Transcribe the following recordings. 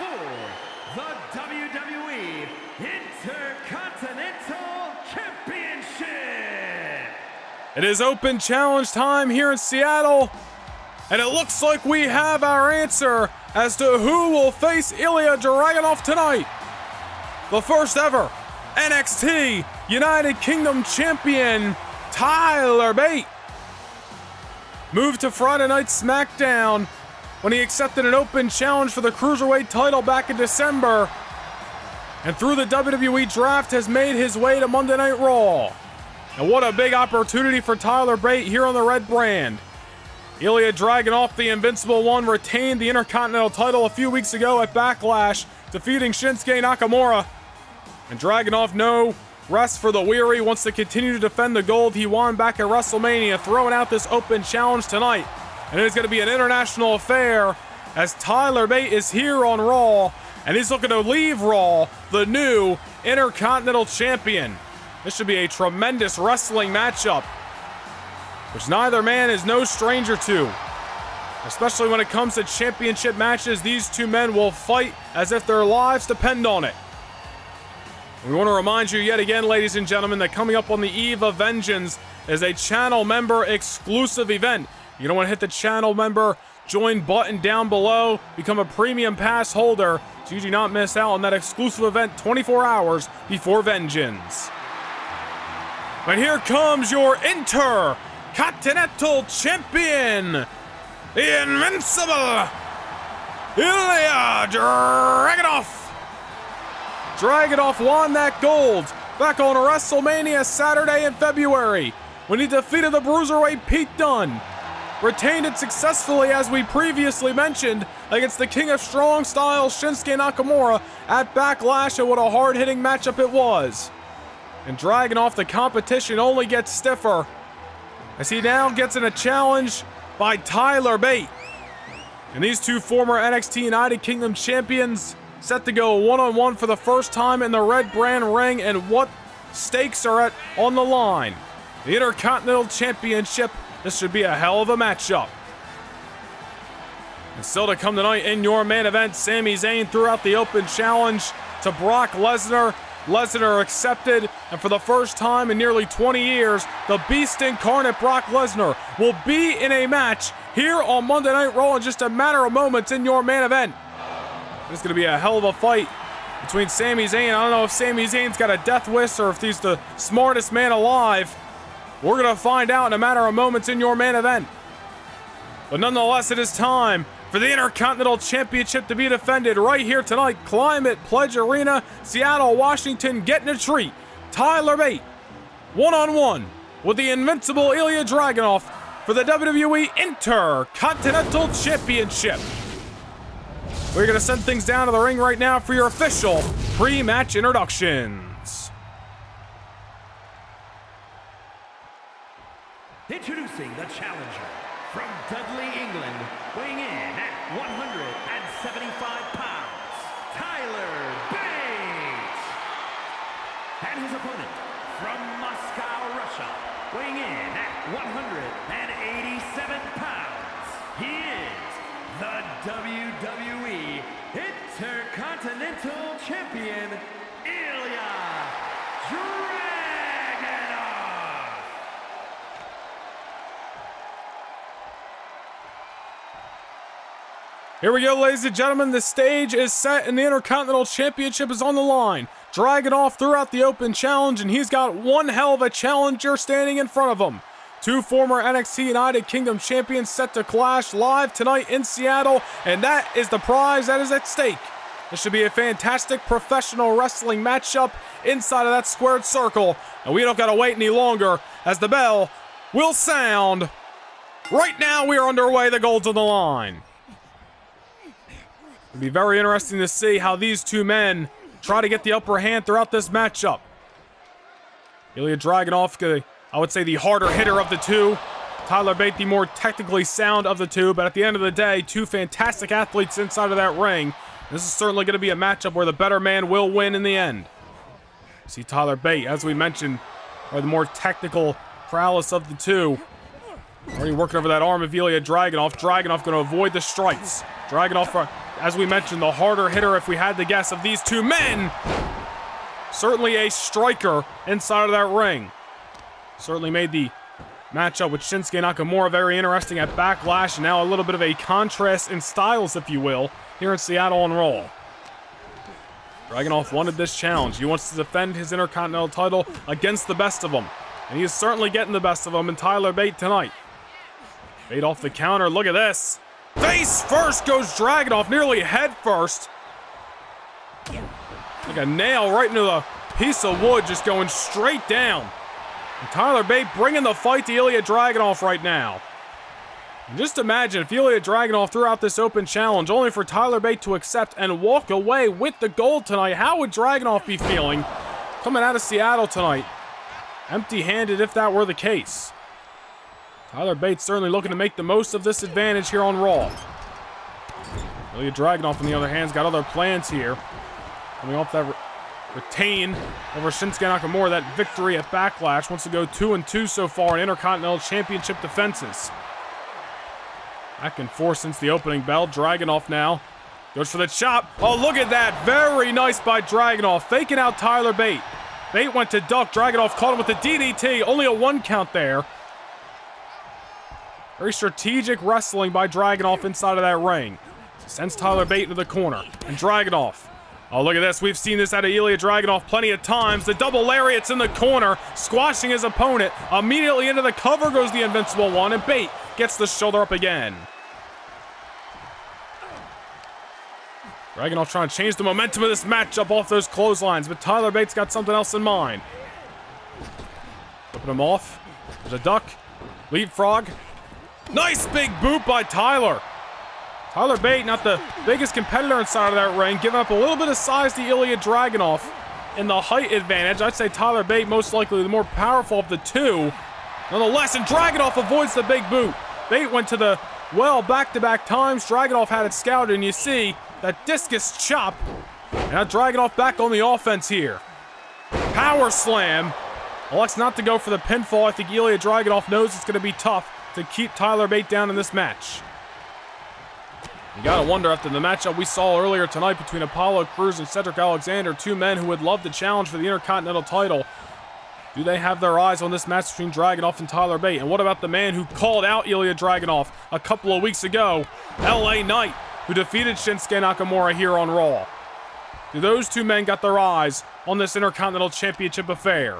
for the WWE Intercontinental Championship. It is open challenge time here in Seattle. And it looks like we have our answer as to who will face Ilja Dragunov tonight. The first ever NXT United Kingdom champion, Tyler Bate. Moved to Friday Night SmackDown when he accepted an open challenge for the Cruiserweight title back in December. And through the WWE draft has made his way to Monday Night Raw. And what a big opportunity for Tyler Bate here on the red brand. Ilja Dragunov, the Invincible One, retained the Intercontinental title a few weeks ago at Backlash, defeating Shinsuke Nakamura. And Dragunov, no rest for the weary, wants to continue to defend the gold he won back at WrestleMania, throwing out this open challenge tonight. And it is going to be an international affair as Tyler Bate is here on Raw, and he's looking to leave Raw the new Intercontinental Champion. This should be a tremendous wrestling matchup which neither man is no stranger to. Especially when it comes to championship matches, these two men will fight as if their lives depend on it. We want to remind you yet again, ladies and gentlemen, that coming up on the eve of Vengeance is a channel member exclusive event. You don't want to hit the channel member join button down below, become a premium pass holder so you do not miss out on that exclusive event 24 hours before Vengeance. But here comes your Intercontinental Champion, the Invincible Ilja Dragunov. Dragunov won that gold back on WrestleMania Saturday in February when he defeated the Bruiserweight Pete Dunne. Retained it successfully, as we previously mentioned, against the King of Strong Style Shinsuke Nakamura at Backlash, and what a hard hitting matchup it was. And Dragunov the competition only gets stiffer as he now gets in a challenge by Tyler Bate. And these two former NXT United Kingdom champions set to go one on one for the first time in the red brand ring. And what stakes are at on the line? The Intercontinental Championship. This should be a hell of a matchup. And still to come tonight in your main event, Sami Zayn threw out the open challenge to Brock Lesnar Lesnar accepted, and for the first time in nearly 20 years, the Beast incarnate Brock Lesnar will be in a match here on Monday Night Raw in just a matter of moments in your main event. It's going to be a hell of a fight between Sami Zayn. I don't know if Sami Zayn's got a death wish or if he's the smartest man alive. We're going to find out in a matter of moments in your main event. But nonetheless, it is time for the Intercontinental Championship to be defended right here tonight. Climate Pledge Arena, Seattle, Washington, getting a treat. Tyler Bate, one on one with the invincible Ilja Dragunov for the WWE Intercontinental Championship. We're going to send things down to the ring right now for your official pre match introductions. Introducing the challenger from Dudley, England, Here we go, ladies and gentlemen. The stage is set and the Intercontinental Championship is on the line. Dragunov throughout the open challenge, and he's got one hell of a challenger standing in front of him. Two former NXT United Kingdom champions set to clash live tonight in Seattle, and that is the prize that is at stake. This should be a fantastic professional wrestling matchup inside of that squared circle, and we don't gotta wait any longer as the bell will sound. Right now, we are underway. The gold's on the line. It'll be very interesting to see how these two men try to get the upper hand throughout this matchup. Ilja Dragunov, I would say the harder hitter of the two. Tyler Bate, the more technically sound of the two, but at the end of the day, two fantastic athletes inside of that ring. This is certainly going to be a matchup where the better man will win in the end. See Tyler Bate, as we mentioned, are the more technical prowess of the two. Already working over that arm of Ilja Dragunov. Dragunov going to avoid the strikes. Dragunov, uh, as we mentioned, the harder hitter, if we had the guess, of these two men. Certainly a striker inside of that ring. Certainly made the matchup with Shinsuke Nakamura very interesting at Backlash. And now a little bit of a contrast in styles, if you will, here in Seattle on Raw. Dragunov wanted this challenge. He wants to defend his Intercontinental title against the best of them. And he is certainly getting the best of them in Tyler Bate tonight. Bate off the counter. Look at this. Face first goes Dragunov, nearly head first. Like a nail right into the piece of wood, just going straight down. And Tyler Bate bringing the fight to Ilja Dragunov right now. And just imagine if Ilja Dragunov threw out this open challenge only for Tyler Bate to accept and walk away with the gold tonight. How would Dragunov be feeling coming out of Seattle tonight? Empty-handed if that were the case. Tyler Bates certainly looking to make the most of this advantage here on Raw. Ilja Dragunov, on the other hand, has got other plans here. Coming off that re retain over Shinsuke Nakamura, that victory at Backlash. Wants to go 2 and 2 so far in Intercontinental Championship defenses. Back and forth since the opening bell. Dragunov now goes for the chop. Oh, look at that. Very nice by Dragunov. Faking out Tyler Bate. Bate went to duck. Dragunov caught him with the DDT. Only a one count there. Very strategic wrestling by Dragunov inside of that ring. Sends Tyler Bate into the corner. And Dragunov. Oh, look at this. We've seen this out of Ilja Dragunov plenty of times. The double lariats in the corner, squashing his opponent. Immediately into the cover goes the invincible one, and Bate gets the shoulder up again. Dragunov trying to change the momentum of this matchup off those clotheslines, but Tyler Bates got something else in mind. Flipping him off. There's a duck. Leapfrog. Nice big boot by Tyler. Tyler Bate, not the biggest competitor inside of that ring, giving up a little bit of size to Ilja Dragunov in the height advantage. I'd say Tyler Bate most likely the more powerful of the two. Nonetheless, and Dragunov avoids the big boot. Bate went to the well back-to-back -back times. Dragunov had it scouted, and you see that discus chop. Now Dragunov back on the offense here. Power slam. Elects not to go for the pinfall. I think Ilja Dragunov knows it's going to be tough to keep Tyler Bate down in this match. You gotta wonder after the matchup we saw earlier tonight between Apollo Crews and Cedric Alexander, two men who would love to challenge for the Intercontinental title. Do they have their eyes on this match between Dragunov and Tyler Bate? And what about the man who called out Ilja Dragunov a couple of weeks ago, LA Knight, who defeated Shinsuke Nakamura here on Raw? Do those two men got their eyes on this Intercontinental Championship affair?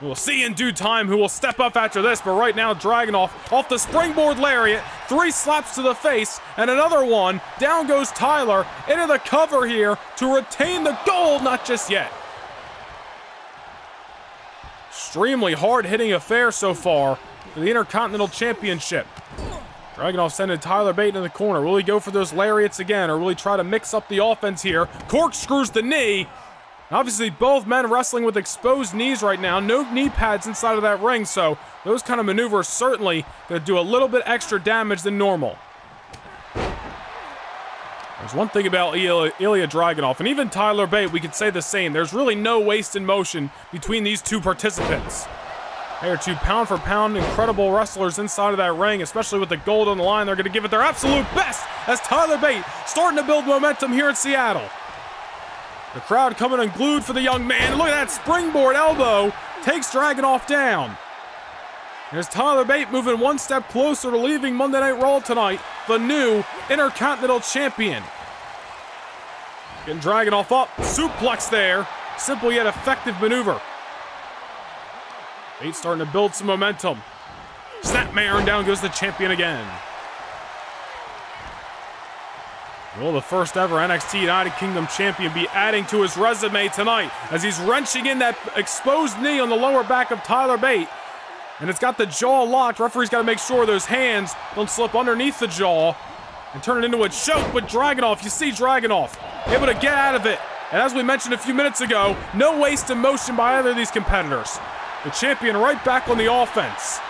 We'll see in due time who will step up after this, but right now, Dragunov off the springboard lariat, three slaps to the face, and another one. Down goes Tyler into the cover here to retain the gold, not just yet. Extremely hard-hitting affair so far for the Intercontinental Championship. Dragunov sending Tyler Bate in the corner. Will he go for those lariats again, or will he try to mix up the offense here? Corkscrews the knee, Obviously, both men wrestling with exposed knees right now. No knee pads inside of that ring, so those kind of maneuvers certainly going to do a little bit extra damage than normal. There's one thing about Ilja, Dragunov, and even Tyler Bate, we could say the same. There's really no waste in motion between these two participants. They are two pound for pound incredible wrestlers inside of that ring, especially with the gold on the line. They're going to give it their absolute best as Tyler Bate starting to build momentum here in Seattle. The crowd coming unglued for the young man. Look at that springboard elbow. Takes Dragunov down. There's Tyler Bate moving one step closer to leaving Monday Night Raw tonight, the new Intercontinental Champion. Getting Dragunov up. Suplex there. Simple yet effective maneuver. Bate starting to build some momentum. Snapmare and down goes the champion again. Will the first ever NXT United Kingdom champion be adding to his resume tonight as he's wrenching in that exposed knee on the lower back of Tyler Bate? And it's got the jaw locked. Referee's got to make sure those hands don't slip underneath the jaw and turn it into a choke. But Dragunov, you see Dragunov able to get out of it. And as we mentioned a few minutes ago, no waste in motion by either of these competitors. The champion right back on the offense.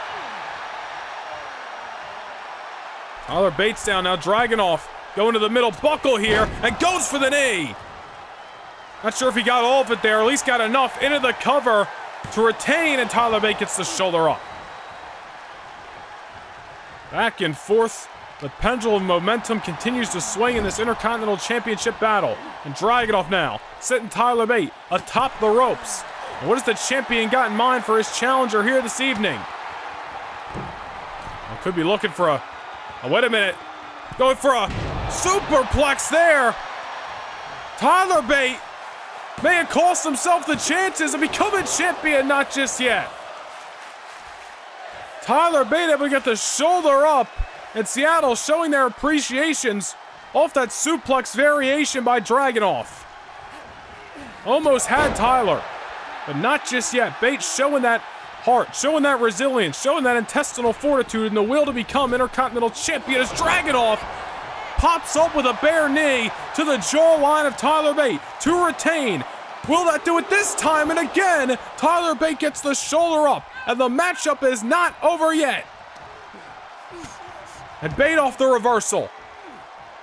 Tyler Bates down now. Dragunov Going to the middle buckle here and goes for the knee. Not sure if he got all of it there, at least got enough into the cover to retain, and Tyler Bate gets the shoulder up. Back and forth. The pendulum of momentum continues to swing in this Intercontinental Championship battle. And Dragunov now, sitting Tyler Bate atop the ropes. What has the champion got in mind for his challenger here this evening? I could be looking for a. Wait a minute. Going for a superplex there. Tyler Bate may have cost himself the chances of becoming champion, not just yet. Tyler Bate able to get the shoulder up, and Seattle showing their appreciations off that suplex variation by Dragunov. Almost had Tyler, but not just yet. Bates showing that heart, showing that resilience, showing that intestinal fortitude and the will to become Intercontinental Champion as Dragunov pops up with a bare knee to the jawline of Tyler Bate to retain. Will that do it this time? And again, Tyler Bate gets the shoulder up, and the matchup is not over yet. And Bate off the reversal.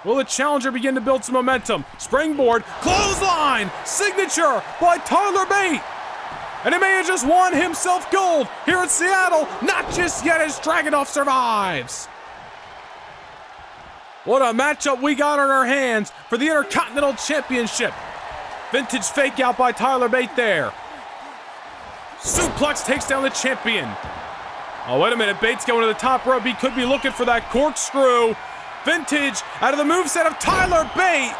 Will the challenger begin to build some momentum? Springboard, clothesline, signature by Tyler Bate. And he may have just won himself gold here in Seattle, not just yet as Dragunov survives. What a matchup we got on our hands for the Intercontinental Championship. Vintage fake out by Tyler Bate there. Suplex takes down the champion. Oh, wait a minute. Bates going to the top rope. He could be looking for that corkscrew. Vintage out of the moveset of Tyler Bate.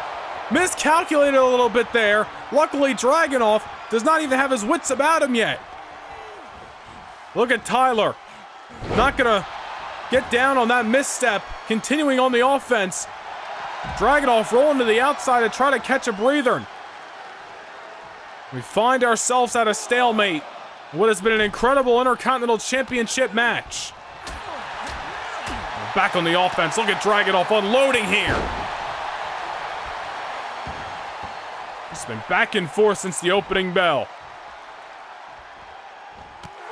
Miscalculated a little bit there. Luckily, Dragunov does not even have his wits about him yet. Look at Tyler. Not going to get down on that misstep. Continuing on the offense. Dragunov rolling to the outside to try to catch a breather. We find ourselves at a stalemate. What has been an incredible Intercontinental Championship match. Back on the offense. Look at Dragunov unloading here. It's been back and forth since the opening bell.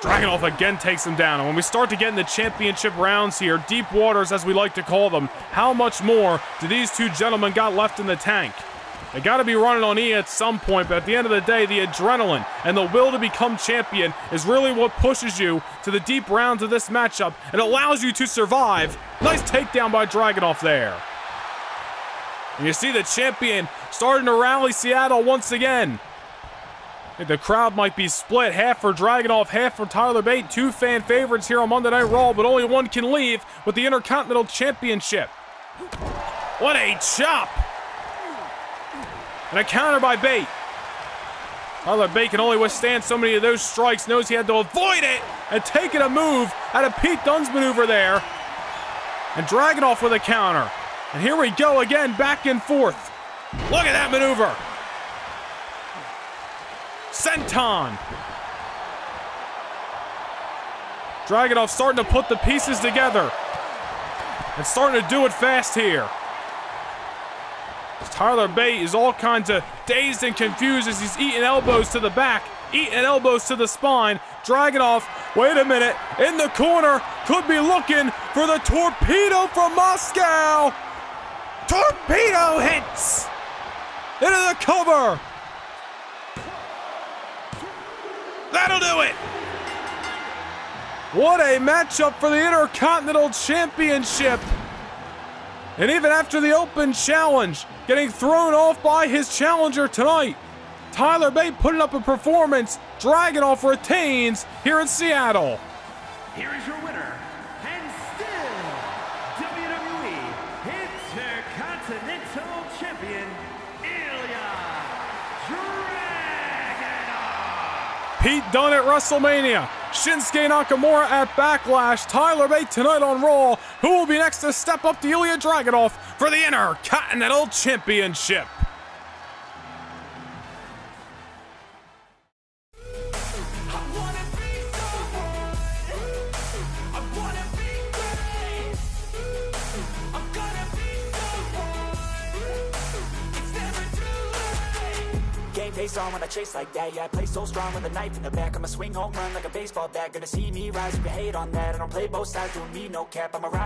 Dragunov again takes him down. And when we start to get in the championship rounds here, deep waters as we like to call them, how much more do these two gentlemen got left in the tank? They got to be running on E at some point, but at the end of the day, the adrenaline and the will to become champion is really what pushes you to the deep rounds of this matchup and allows you to survive. Nice takedown by Dragunov there. And you see the champion starting to rally Seattle once again. The crowd might be split, half for Dragunov, half for Tyler Bate. Two fan favorites here on Monday Night Raw, but only one can leave with the Intercontinental Championship. What a chop! And a counter by Bate. Tyler Bate can only withstand so many of those strikes, knows he had to avoid it, and taking a move out of Pete Dunne's maneuver there. And Dragunov with a counter. And here we go again, back and forth. Look at that maneuver. Senton. Dragunov starting to put the pieces together. And starting to do it fast here. Tyler Bate is all kinds of dazed and confused as he's eating elbows to the back, eating elbows to the spine. Dragunov, wait a minute, in the corner, could be looking for the torpedo from Moscow. Torpedo hits into the cover. That'll do it. What a matchup for the Intercontinental Championship. And even after the open challenge, getting thrown off by his challenger tonight, Tyler Bate putting up a performance. Dragunov retains here in Seattle. Here is your Dunne at WrestleMania. Shinsuke Nakamura at Backlash. Tyler Bate tonight on Raw. Who will be next to step up to Ilja Dragunov for the Intercontinental Championship? Chase like that. Yeah, I play so strong with a knife in the back. I'ma swing home run like a baseball bat. Gonna see me rise you hate on that. I don't play both sides, doing me no cap. I'm a ride.